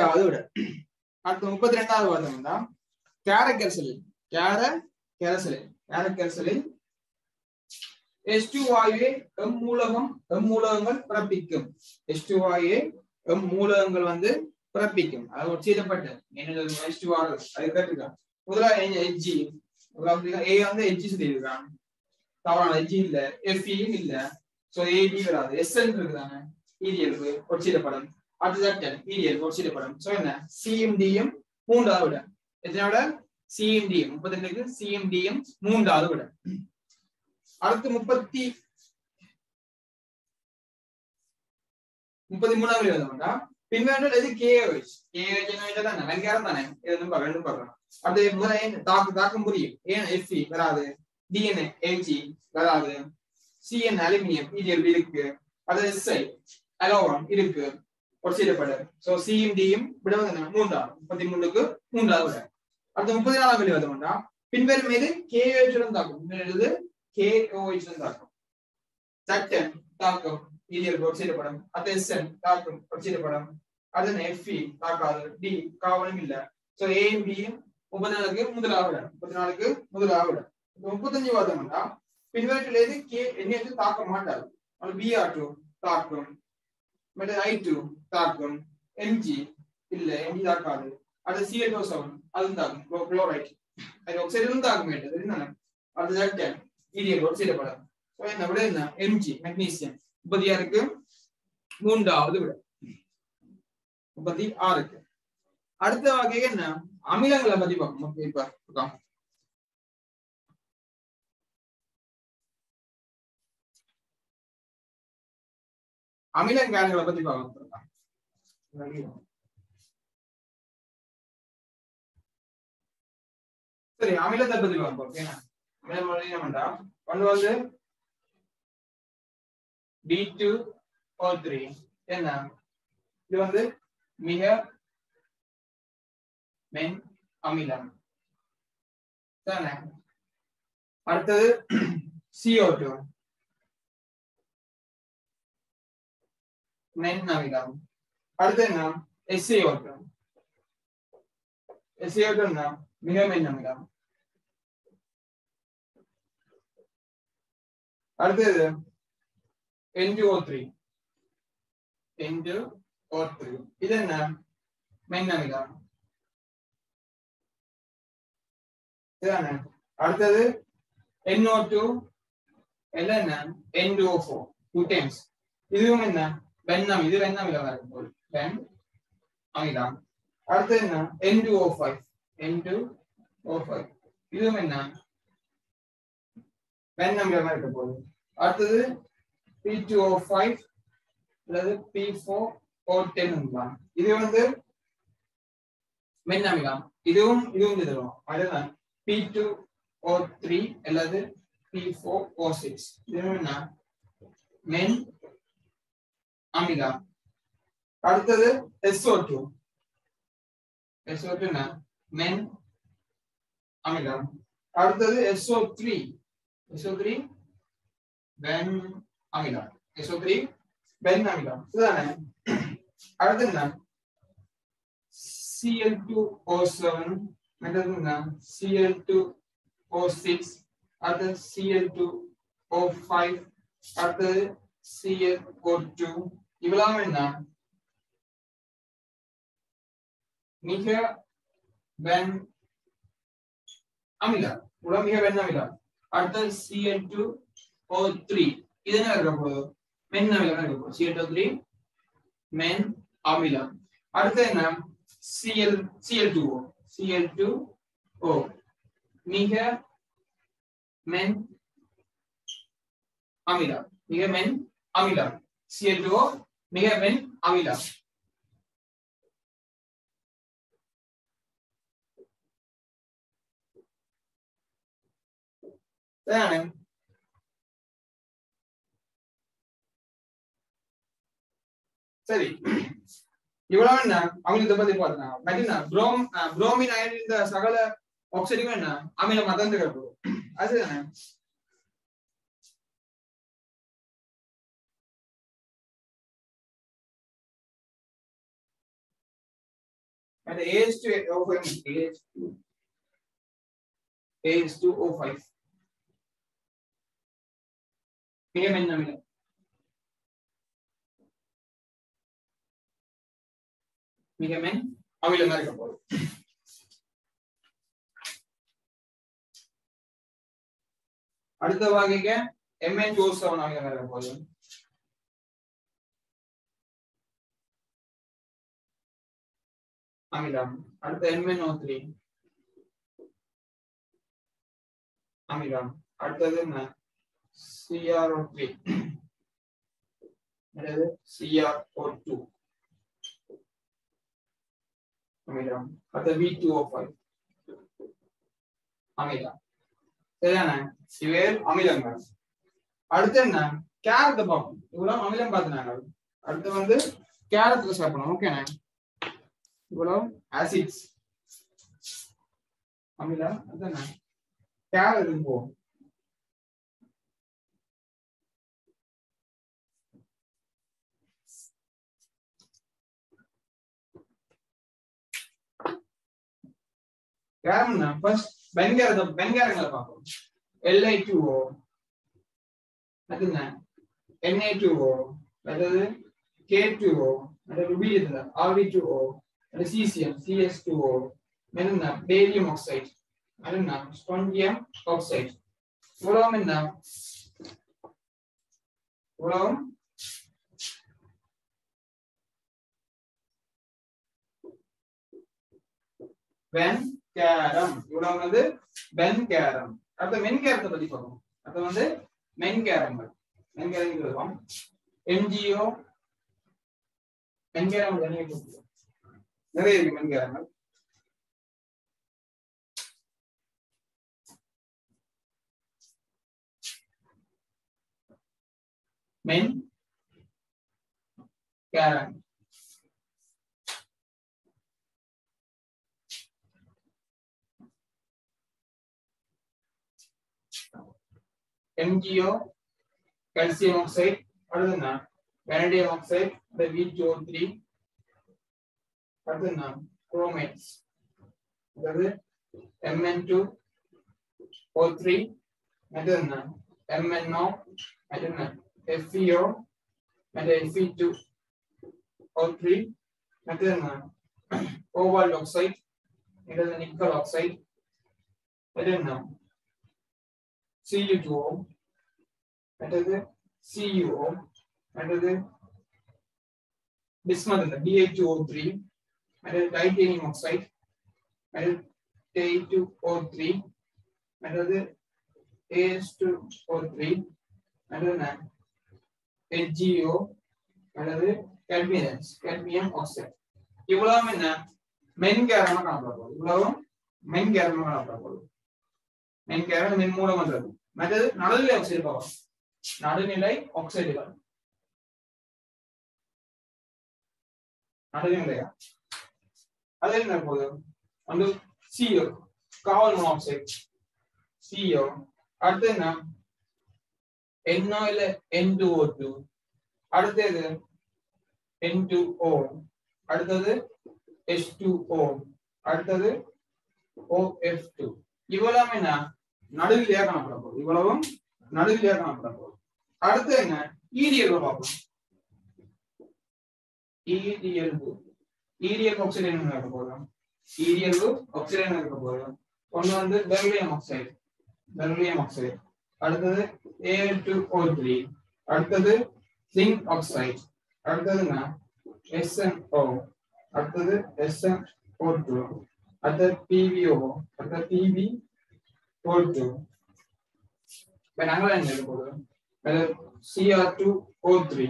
அதை விட அடுத்து முப்பத்தி ரெண்டாவது பார்த்தோம்னா கேர கெரசலில் கேர கெரசலில் கேர கெரசலில் எஸ் டூ வாயுவை எம் மூலகம் எம் மூலகங்கள் பிறப்பிக்கும். எஸ் டூ வாயுவை எம் மூலகங்கள் வந்து பிறப்பிக்கும். அது உச்சரிக்கப்பட்ட என்ன எஸ் டூ ஆர் அது கேட்டிருக்கான் முதலாவது எஜ்ஜி முதலாவது ஏ வந்து எஜ்ஜி சொல்லியிருக்கான் தவறான எஜ்ஜி இல்ல. எஃப்இயும் இல்ல. சோ ஏபி வராது. எஸ்என் இருக்குதானே? E இடிஎல் சீதப்படம் அடுத்தது டென் இடிஎல் ஒட்சிடப்படும் சோ என்ன? சிஎம்டியும் மூன்றாவது விட. எத்தனை சிஎம்டிஎம் முப்பத்தி ரெண்டுக்கு சிஎம்டிஎம் மூன்றாவது விட. அடுத்து முப்பத்தி முப்பத்தி மூணாவது எழுதணும்டா பின்வருடல் இது கேஎச் கேஎச் என்ன? தானே வெங்காரம் தானே. இது பார்க்க ரெண்டும் பார்க்கலாம் அது முறை தாக்கு தாக்கம் புரியும். ஏன் எஃப்இ வராது. டிஎன்ஏ எம்ஜி வராது. CN aluminium. இருக்கு. அது எஸ்ஐ இருக்கு. ஒட்சிடப்படு சோ சியும் டியும் விட வந்து மூன்றாவது முப்பத்தி மூணுக்கு மூன்றாவது விட. அடுத்து முப்பத்தி நாலாம் கேள்வி வந்தோம்னா பின்வரும் மீது கேஓஹெச் தாக்கும். பின்வருது கேஓஹெச் தாக்கும். சட்டன் தாக்கம். இடிஎல் ஒட்சிடப்படும் அது எஸ்என் தாக்கம். ஒட்சிடப்படும் அது எஃப்இ தாக்காது. டி காவலும் இல்ல. சோ ஏயும் பியும் முப்பத்தி நாலுக்கு முதலாவது முப்பத்தி நாலுக்கு முதலாவது முப்பத்தஞ்சு வாதம்னா பின்வற்றில் எது கே என்ன தாக்க மாட்டாது. அது பிஆர் டூ தாக்கும். மற்ற ஐ டூ தாக்கும் எம்ஜி இல்ல எம்ஜி தாக்காது அது சிஎல்ஓ செவன் அதுவும் தாக்கும் குளோரைட் அது ஆக்சைடும் தாக்க மாட்டது என்ன அது ஜட்டன் இடியல் ஆக்சைடு படம் ஸோ என்ன விட என்ன? எம்ஜி மெக்னீசியம் முப்பத்தி ஆறுக்கு மூன்றாவது விட. முப்பத்தி ஆறுக்கு. அடுத்த வகை என்ன? அமிலங்களை பத்தி பார்க்கணும் இப்ப அமிலங்காரங்களை பத்தி பார்க்க சரி அமிலத்தை பத்தி பார்ப்போம் ஏன்னா என்னடா ஒன்று வந்து டி டூ ஓ த்ரீ என்ன? இது வந்து மிக மென் அமிலம். தானே அடுத்தது சிஓ டூ மென் அமிலம். அடுத்து என்ன எஸ்சிஓ டூ எஸ்சிஓ டூ என்ன மிக மென் அமிலம் அடுத்தது என்ஜிஓ த்ரீ என்ஜிஓ த்ரீ இது என்ன மென் அமிலம் இதுதானே அடுத்தது NO2 டூ எல்லாம் என்ன N two four two times இதுவும் என்ன வெண்ணம் இது வெண்ணம் இல்லாம டென் போது அடுத்தது என்ன? N two O five N two O five இதுவும் என்ன? வெண்ணம் இல்லாம இருக்க போகுது. அடுத்தது பி டூ ஓ ஃபைவ் அல்லது பி ஃபோர் ஓ டென் இது வந்து மென்னமிலம் இதுவும் இதுவும் இதுவும் அதுதான் பி டூ ஓ த்ரீ அல்லது பி ஃபோர் ஓ சிக்ஸ் இதுவும் என்ன? மென் அமிலம். அடுத்தது எஸ்ஓ டூ எஸ்ஓ டூ மென் அமிலம். அடுத்தது எஸ்ஓ த்ரீ எஸ்ஓ த்ரீ பென் அமிலம். எஸ்ஓ த்ரீ பென் அமிலம். இதுதானே? அடுத்து என்ன? சிஎல் டூ ஓ செவன் மற்றது என்ன? சிஎல் டூ ஓ சிக்ஸ் அடுத்தது சிஎல் டூ ஓ ஃபைவ் அடுத்தது சிஎல் ஓ டூ இவ்வளவு என்ன? மிக வென் அமிலம் இவ்வளவு மிக வென் அமிலம் அடுத்தது சிஎல் டூ ஓ த்ரீ இது என்ன இருக்க போகுது மென் அமிலம் இருக்க போகுது சிஎல் டூ த்ரீ மென் அமிலம் அடுத்து என்ன CL CL two O CL two O மிக மென் அமிலம் மிக மென் அமிலம் சிஎல் டூ ஓ மிக மென் அமிலம் ഇതാണ് சரி. இவ்வளவு என்ன அவங்க இதை பத்தி பாருங்க மெதினா புரோம் புரோமின் அயன் இந்த சகல ஆக்சைடுக்கும் என்ன அமில மதந்து கிடக்கும் அதுதானே? And the AH2O5, AH2O5 PM N मिला மிக மேன் அவைலபிளா இருக்க போகுது அடுத்த வகைக்க எம்என் ஜோஸ் அவன் அவைலபிளா இருக்க போகுது அமிலம் அடுத்த எம்என் ஓ த்ரீ அமிலம் அடுத்தது என்ன சிஆர்ஓ த்ரீ அடுத்தது சிஆர்ஓ டூ அமிலம் அடுத்த வி டூ ஓ ஃபைவ் அமிலம் சரிதானே இவே அமிலங்கள் அடுத்து என்ன கேரத்தை பார்ப்போம் இவ்வளவு அமிலம் பார்த்துனாங்க அடுத்து வந்து கேரத்துல சாப்பிடணும் ஓகேண்ணே இவ்வளவு ஆசிட்ஸ் அமிலம் அதுதானே கேரட் போகும் கேரம்னா ஃபர்ஸ்ட் பென்கேரத்தை பென்கேரங்களை பார்ப்போம். எல்ஐ டூ ஓ அது என்ன என்ஐ டூ ஓ அதாவது கே டூ ஓ அது ருபி இதுல ஆர்வி டூ ஓ அது சிசிஎம் சிஎஸ் டூ ஓ என்ன பேரியம் ஆக்சைடு அது என்ன ஸ்பாண்டியம் ஆக்சைடு உலகம் என்ன உலகம் வென் கேரம். இவ்வளவு வந்து பென் கேரம். அடுத்த மென்கேரத்தை பத்தி பார்ப்போம் அடுத்து வந்து மென்கேரங்கள் மென்கேரம் எழுதுவோம் என்ஜிஓ. மென்கேரம் நிறைய இருக்கு. நிறைய இருக்கு மென்கேரங்கள் மென் கேரம். MgO calcium oxide அடுத்து என்ன vanadium oxide the V2O3 அடுத்து என்ன chromates அதாவது Mn2 O3 அடுத்து என்ன MnO அடுத்து என்ன FeO அடுத்து Fe2 O3 அடுத்து என்ன cobalt oxide அடுத்து nickel oxide அடுத்து என்ன Cu2O அடுத்தது CuO அடுத்தது பிஸ்மத் இந்த BH2O3 அடுத்தது டைட்டேனியம் ஆக்சைடு அடுத்து Ti2O3 அடுத்தது AS2O3 அடுத்தது HgO அடுத்தது cadmium cadmium oxide. இவ்வளவும் என்ன? மென்கேரமா காணப்பட போகுது. இவ்வளவும் மென்கேரமா காணப்பட போகுது. மென்கேரம் மென்மூலம் வந்தது. மற்றது நடுநிலை ஆக்சைடு பவர். நடுநிலை ஆக்சைடுகள் நடுநிலையா அது என்ன போகுது? வந்து சிஓ காவல் மோனாக்சைடு சிஓ அடுத்து என்ன? NO இல்ல N2O2 அடுத்தது என் டூ ஓ அடுத்தது எஸ் டூ ஓ அடுத்தது ஓ எஃப் டூ இவ்வளவு என்ன? நடுவிலையா காணப்பட போகுது. இவ்வளவும் நடுவிலேயே காணப்பட போகுது. அடுத்து என்ன? ஈரியல் பார்ப்போம். ஈரியல்பு ஈரியல் ஆக்சிஜன் இருக்க போதும் ஈரியல்பு ஆக்சிஜன் இருக்க போதும் ஒன்று வந்து பெர்லியம் ஆக்சைடு பெர்லியம் ஆக்சைடு அடுத்தது A2O3 அடுத்தது சிங்க் ஆக்சைடு அடுத்ததுன்னா SNO அடுத்தது எஸ்என் ஃபோர் டூ அடுத்தது பிவிஓ அடுத்தது PV O2 இப்ப நாங்கள் என்ன இருக்க போதும் CR2O3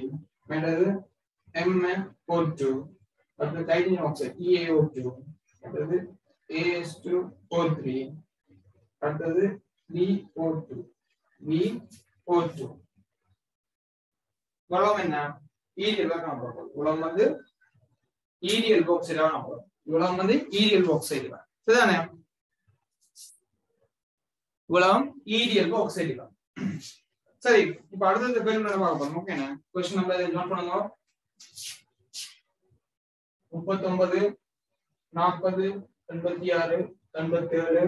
அடுத்தது MnO2 அடுத்தது டைட்டனியம் ஆக்சைடு EaO2 அடுத்தது AS2O3 அடுத்தது VO2 VO2 உலகம் என்ன? ஈரியல் தான் பார்ப்போம் உலகம் வந்து ஈரியல் ஆக்சைடு தான் பார்ப்போம் உலகம் வந்து ஈரியல் ஆக்சைடு தான் சரிதானே? இவ்வளவும் ஈடியலுக்கு ஆக்சைடு தான் சரி இப்ப அடுத்தது கேள்வி நம்ம பார்க்க போறோம். ஓகேண்ணா கொஸ்டின் நம்பர் நோட் பண்ணுங்க. முப்பத்தொன்பது நாற்பது எண்பத்தி ஆறு எண்பத்தி ஏழு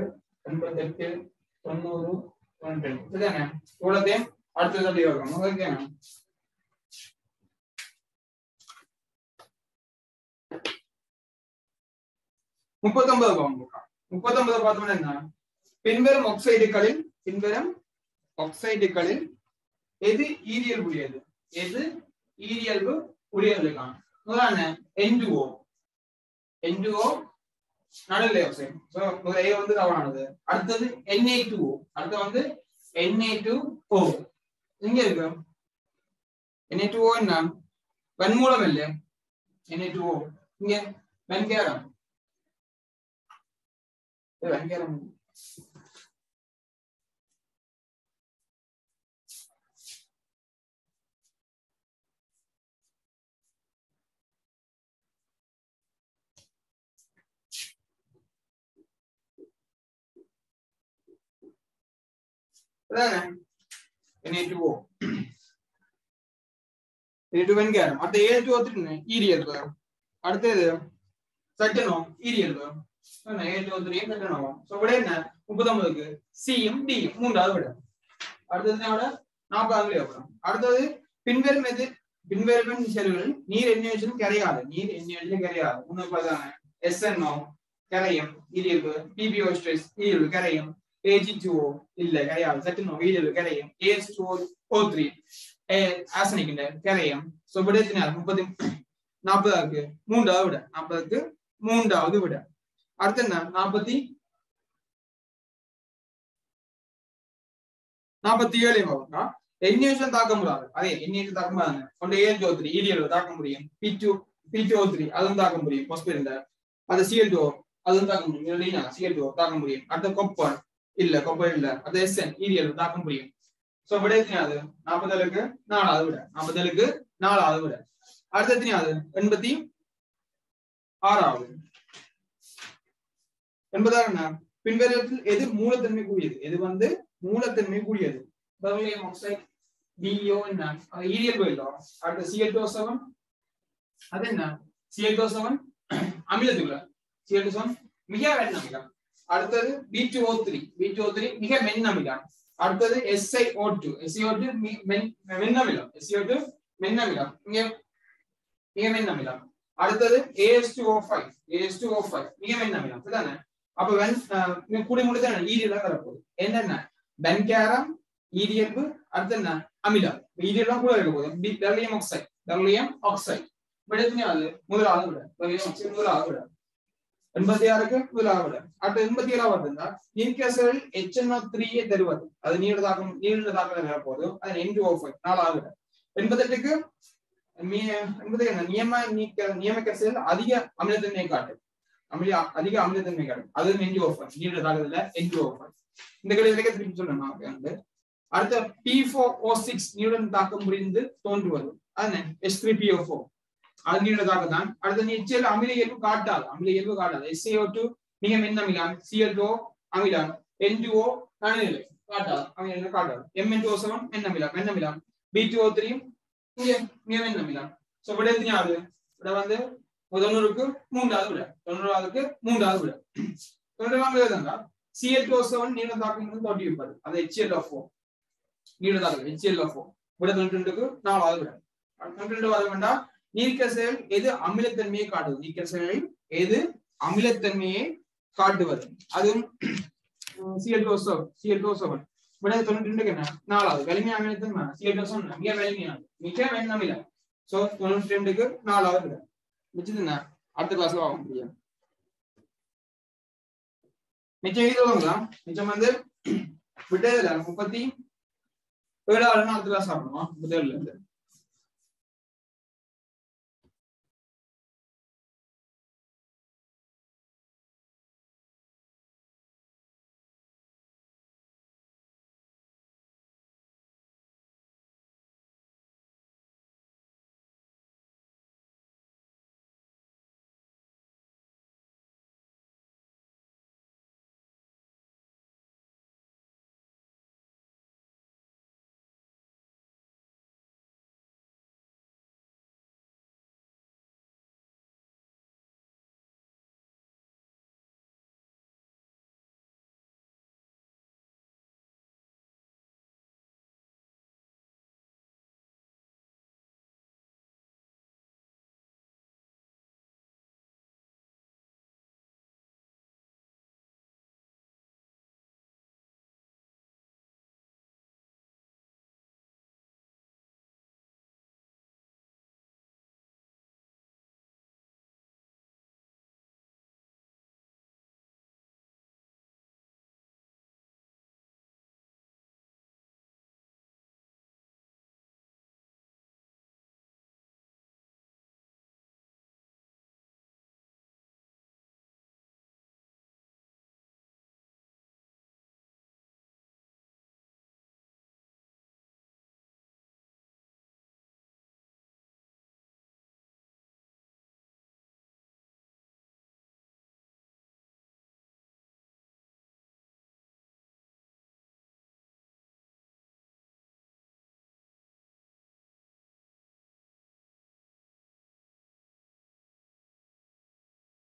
எண்பத்தி எட்டு தொண்ணூறு தொண்ணூற்றி சரிதானே? இவ்வளோத்தையும் அடுத்த சொல்லி வைக்கணும் ஓகேண்ணா முப்பத்தொன்பது முப்பத்தொன்பது பார்த்தோம்னா என்ன? பின்வரும் ஆக்சைடுகளில் பின்வரும் ஆக்சைடுகளில் எது ஈரியல் உடையது எது ஈரியல்பு உடையதுக்கான முதலான N2O N2O நடுநிலை ஆக்சைடு சோ முதல்ல A வந்து தவறானது. அடுத்தது என்ஏ டூ ஓ அடுத்து வந்து என்ஏ டூ ஓ இங்க இருக்கு. என்ஏ டூ ஓ என்ன? வன்மூலம் இல்ல Na2O இங்க வெண்கேரம். வெண்கேரம். Na2O Na2 வெண்கேரம் அடுத்த A2O திரும்ப ஈரியல் அடுத்தது சட்டனோ ஈரியல் A2O த்ரீ சட்டனோ சோ விட என்ன? முப்பத்தொன்பதுக்கு சியும் டியும் மூன்றாவது விட. அடுத்தது விட? நாற்பதாவது வரும். அடுத்தது பின்வரும் எது? பின்வரும் செல்கள். நீர் எண்ணெயும் கரையாது. நீர் எண்ணெயும் கரையாது. மூணு பதான எஸ்என்ஓ கரையும். ஈரியல்பு பிபிஓ ஸ்ட்ரெஸ் ஈரியல்பு கரையும். AG2O இல்ல கரையாது சட்டுனோ ஈரியல்பு கரையும் AS2O O3 ஆசனிக்கின்ற கரையும் சோ விடத்தினால் முப்பத்தி நாற்பதாவுக்கு மூன்றாவது விட நாற்பதுக்கு மூன்றாவது விட அடுத்து என்ன நாற்பத்தி நாற்பத்தி ஏழு பாருங்க என்ஏஷன் தாக்க முடியாது அதே என்ஏஷன் தாக்க முடியாது கொண்ட ஏஎல் ஜோ த்ரீ ஈரியல் தாக்க முடியும் P two P two three அதுவும் தாக்க முடியும் பாஸ்பிரிந்த அது சிஎல் டூ அதுவும் தாக்க முடியும் சிஎல் டூ தாக்க முடியும் அடுத்த கொப்பர் இல்ல கொப்பர் இல்ல. அது எஸ்என் ஈரியல் தாக்க முடியும் சோ விட எத்தனையாவது நாற்பத்தேழுக்கு நாலாவது விட. நாற்பத்தேழுக்கு நாலாவது விட. அடுத்த எத்தனையாவது எண்பத்தி ஆறாவது. எண்பதாறு என்ன? பின்வரத்தில் எது மூலத்தன்மை கூடியது. எது வந்து? மூலத்தன்மை கூடியது. பெர்லியம் ஆக்சைடு டிஓ என்ன? அது ஈரியல் போயிடோ அடுத்து சிஎல் டோ செவன் அது என்ன? சிஎல் டோ செவன் அமிலத்துக்குள்ள சிஎல் டோ செவன் மிக வேண்டாம் அடுத்தது P two O three P two O three மிக மென் அமிலம் அடுத்தது SI O two SI O two மென்னமிலம் SI O two மென்னமிலம் இங்க மிக மென்னமிலம் அடுத்தது AS two O five AS two O five மிக மென்னமிலம் சரிதானே? அப்ப வென் கூடி முடித்த ஈரியெல்லாம் வரப்போகுது. என்னென்ன? பென்கேரம் ஈரியல்பு அடுத்து என்ன? அமிலம். ஈரியெல்லாம் கூட இருக்க போகுது. பெர்லியம் ஆக்சைடு பெர்லியம் ஆக்சைடு விடத்தினாவது முதலாவது விட முதலாவது விட எண்பத்தி ஆறுக்கு முதலாவது விட அடுத்து எண்பத்தி ஏழாவது இருந்தா நீர்க்கசல் எச்என்ஓ த்ரீயே தருவது அது நீண்ட தாக்கம் நீண்ட தாக்கம் வரப்போகுது அது என் டூ ஓ ஃபைவ் நாலாவது எண்பத்தெட்டுக்கு நியம நீக்க நியமக்கசல் அதிக அமிலத்தன்மை காட்டும் அமில அதிக அமிலத்தன்மை காட்டும் அது என்ஜி ஓஃபர் நீண்டதாக தாக்குதல என்ஜி ஓஃபர் இந்த கடைசியில திருப்பி சொல்றேன் வந்து அடுத்த பி ஃபோர் ஓ சிக்ஸ் நியூடன் தாக்கம் புரிந்து தோன்றுவது அது S three P O four அது நீண்ட தான் அடுத்த நிச்சயம் அமில இயல்பு காட்டாது அமில இயல்பு காட்டாது எஸ்ஏஓ டூ மிக மென் அமிலம் சிஎல் அமிலம் என்டுஓ அணுநிலை காட்டாது அமில காட்டாது எம் என் டூ செவன் மென் அமிலம் மென் அமிலம் பி டூ ஓ த்ரீ மிக மென் அமிலம் ஸோ விட எத்தனையாவது விட வந்து தொண்ணூறுக்கு மூன்றாவது விட. தொண்ணூறாவதுக்கு மூன்றாவது விட. தொண்ணூறாவது விதங்க சிஎல் டூ செவன் நீண்ட தாக்கம் வந்து தொட்டி வைப்பது அது ஹெச்எல் ஆஃப் ஃபோர் நீள தாக்கம் ஹெச்எல் ஆஃப் ஃபோர் விட தொண்ணூற்றி ரெண்டுக்கு நாலாவது விட. தொண்ணூற்றி ரெண்டு வாதம் வேண்டாம். நீர்க்கசல் எது அமிலத்தன்மையை காட்டுவது நீர்க்கசலில் எது அமிலத்தன்மையை காட்டுவது? அதுவும் CL two seven CL two seven விட தொண்ணூற்றி ரெண்டுக்கு என்ன? நாலாவது. வலிமை அமிலத்தன்மை. சிஎல் டூ செவன் மிக வலிமையானது. மிக வெண்ணமிலம் சோ தொண்ணூத்தி ரெண்டுக்கு நாலாவது விட மிச்சது என்ன? அடுத்த கிளாஸ்ல ஆக முடியும் மிச்சம் இது சொல்லுங்களா மிச்சம் வந்து விட்டதுல முப்பத்தி ஏழாவது அடுத்த கிளாஸ் சாப்பிடணுமா முப்பத்தி ஏழுல இருந்து.